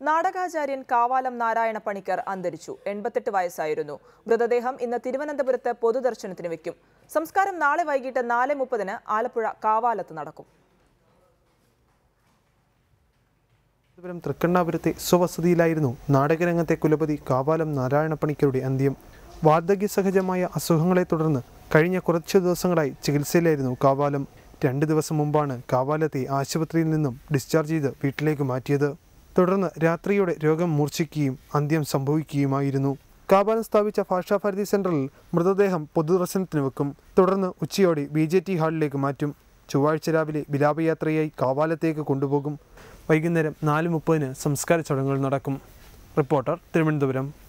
നാടകാചാര്യൻ കാവാലം നാരായണ പണിക്കർ അന്തരിച്ചു. എൺപത്തെട്ട് വയസ്സായിരുന്നു. മൃതദേഹം ഇന്ന് തിരുവനന്തപുരത്ത് പൊതുദർശനത്തിന് വെക്കും. സംസ്കാരം നാളെ വൈകിട്ട് നാല് മുപ്പതിന് ആലപ്പുഴ കാവാലത്ത് നടക്കും. തിരുവനന്തപുരം തൃക്കണ്ണാപുരത്തെ സ്വവസതിയിലായിരുന്നു നാടകരംഗത്തെ കുലപതി കാവാലം നാരായണപ്പണിക്കരുടെ അന്ത്യം. വാർദ്ധക്യ സഹജമായ അസുഖങ്ങളെ തുടർന്ന് കഴിഞ്ഞ കുറച്ചു ദിവസങ്ങളായി ചികിത്സയിലായിരുന്നു കാവാലം. രണ്ട് ദിവസം മുമ്പാണ് കാവാലത്തെ ആശുപത്രിയിൽ നിന്നും ഡിസ്ചാർജ് ചെയ്ത് വീട്ടിലേക്ക് മാറ്റിയത്. തുടർന്ന് രാത്രിയോടെ രോഗം മൂർച്ഛിക്കുകയും അന്ത്യം സംഭവിക്കുകയുമായിരുന്നു. കാബാലം സ്ഥാപിച്ച ഭാഷാഭാരതി സെന്ററിൽ മൃതദേഹം പൊതുദർശനത്തിന് വെക്കും. തുടർന്ന് ഉച്ചയോടെ ബി ജെ ടി ഹാളിലേക്ക് മാറ്റും. ചൊവ്വാഴ്ച രാവിലെ വിലാപയാത്രയായി കാവാലത്തേക്ക് കൊണ്ടുപോകും. വൈകുന്നേരം നാല് മുപ്പതിന് സംസ്കാര ചടങ്ങുകൾ നടക്കും. റിപ്പോർട്ടർ തിരുവനന്തപുരം.